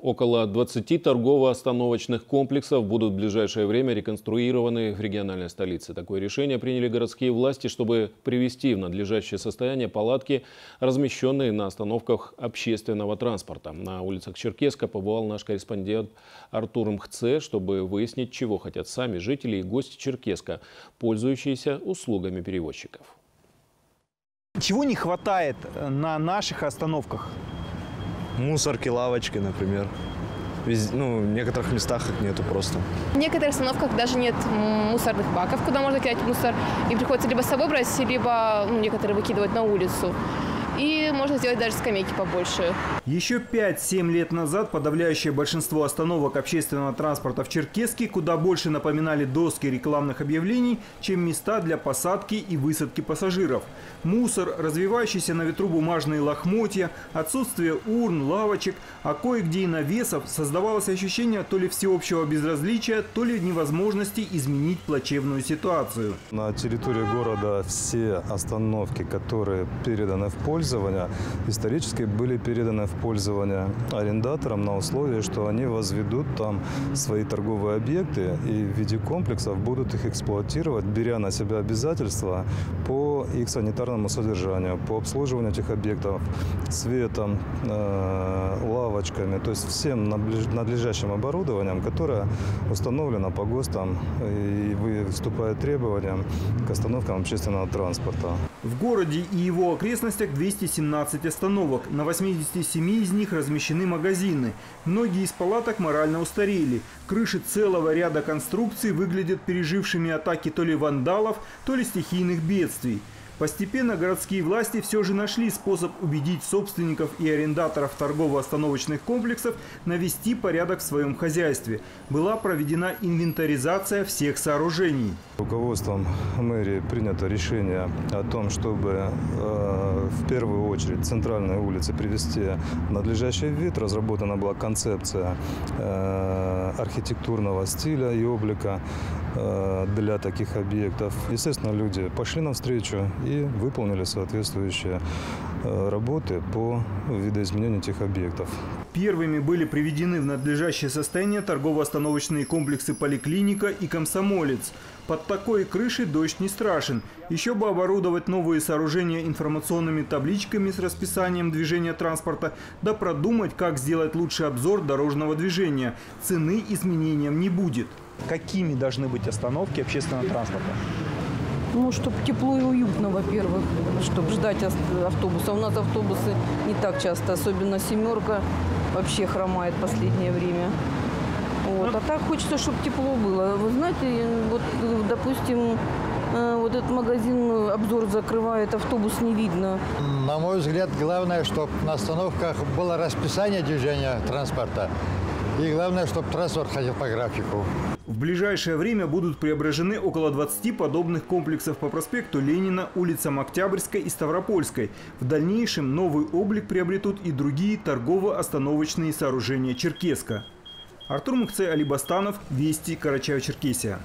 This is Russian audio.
Около 20 торгово-остановочных комплексов будут в ближайшее время реконструированы в региональной столице. Такое решение приняли городские власти, чтобы привести в надлежащее состояние палатки, размещенные на остановках общественного транспорта. На улицах Черкеска побывал наш корреспондент Артур Мхце, чтобы выяснить, чего хотят сами жители и гости Черкеска, пользующиеся услугами перевозчиков. Чего не хватает на наших остановках? Мусорки, лавочки, например. Вез- ну, в некоторых местах их нету просто. В некоторых остановках даже нет мусорных баков, куда можно кидать мусор. И приходится либо с собой брать, либо ну, некоторые выкидывать на улицу. И можно сделать даже скамейки побольше. Еще 5-7 лет назад подавляющее большинство остановок общественного транспорта в Черкеске куда больше напоминали доски рекламных объявлений, чем места для посадки и высадки пассажиров. Мусор, развивающиеся на ветру бумажные лохмотья, отсутствие урн, лавочек, а кое-где и навесов создавалось ощущение то ли всеобщего безразличия, то ли невозможности изменить плачевную ситуацию. На территории города все остановки, которые переданы в пользование, исторически были переданы в пользование арендаторам на условии, что они возведут там свои торговые объекты и в виде комплексов будут их эксплуатировать, беря на себя обязательства по их санитарному содержанию, по обслуживанию этих объектов светом, э, лавочками, то есть всем надлежащим оборудованием, которое установлено по ГОСТам и выступает требованиям к остановкам общественного транспорта. В городе и его окрестностях 217 остановок. На 87 из них размещены магазины. Многие из палаток морально устарели. Крыши целого ряда конструкций выглядят пережившими атаки то ли вандалов, то ли стихийных бедствий. Постепенно городские власти все же нашли способ убедить собственников и арендаторов торгово-остановочных комплексов навести порядок в своем хозяйстве. Была проведена инвентаризация всех сооружений. Руководством мэрии принято решение о том, чтобы э, в первую очередь центральные улицы привести в надлежащий вид. Разработана была концепция э, архитектурного стиля и облика э, для таких объектов. Естественно, люди пошли навстречу и выполнили соответствующие работы по видоизменению этих объектов. Первыми были приведены в надлежащее состояние торгово-остановочные комплексы «Поликлиника» и «Комсомолец». Под такой крышей дождь не страшен. Еще бы оборудовать новые сооружения информационными табличками с расписанием движения транспорта, да продумать, как сделать лучший обзор дорожного движения. Цены изменениям не будет. Какими должны быть остановки общественного транспорта? Ну, чтобы тепло и уютно, во-первых, чтобы ждать автобуса. У нас автобусы не так часто, особенно «семерка» вообще хромает в последнее время. Вот. А так хочется, чтобы тепло было. Вы знаете, вот, допустим, э, вот этот магазин обзор закрывает, автобус не видно. На мой взгляд, главное, чтобы на остановках было расписание движения транспорта. И главное, чтобы транспорт ходил по графику. В ближайшее время будут преображены около 20 подобных комплексов по проспекту Ленина, улицам Октябрьской и Ставропольской. В дальнейшем новый облик приобретут и другие торгово-остановочные сооружения Черкеска. Артур Мукце, Алибастанов, Вести, Карачаево-Черкесия.